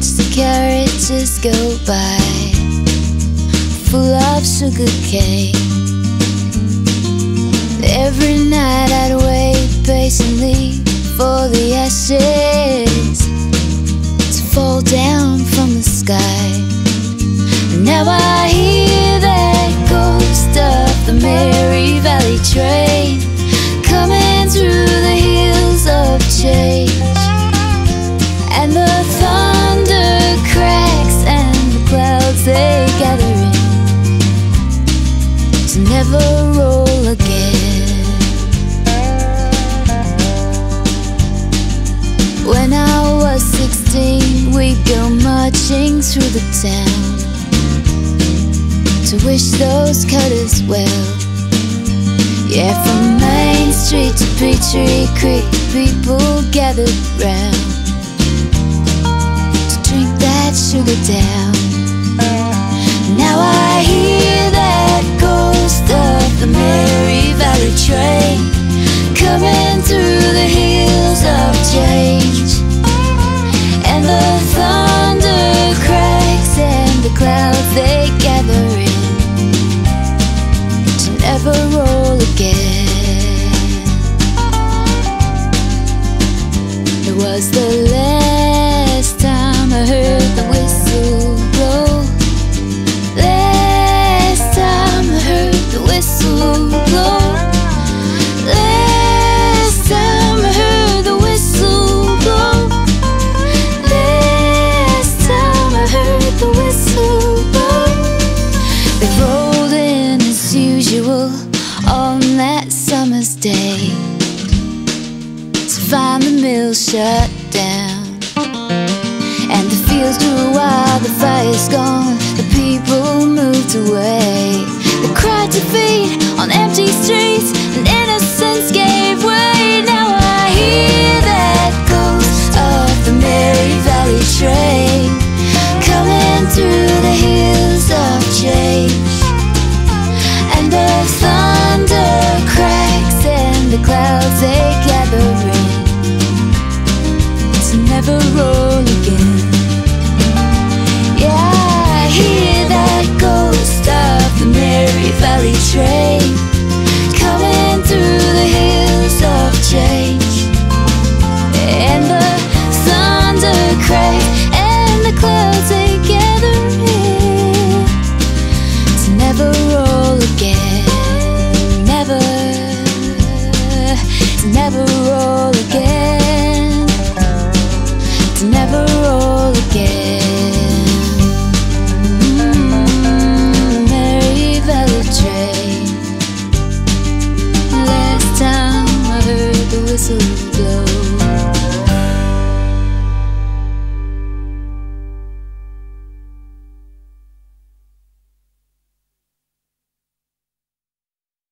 inches go by, full of sugar cane. Every night I'd wait patiently for the ashes to fall down from the sky. Now I never roll again. When I was 16, we'd go marching through the town to wish those cutters well. Yeah, from Main Street to Petrie Creek, people gathered round to drink that sugar down. Never roll again. It was the find the mill shut down. And the fields grew wild, the fire's gone, the people moved away. Roll again. Yeah, I hear that ghost of the Mary Valley train coming through the hills of change. And the thunder and the clouds never roll again. Never, never roll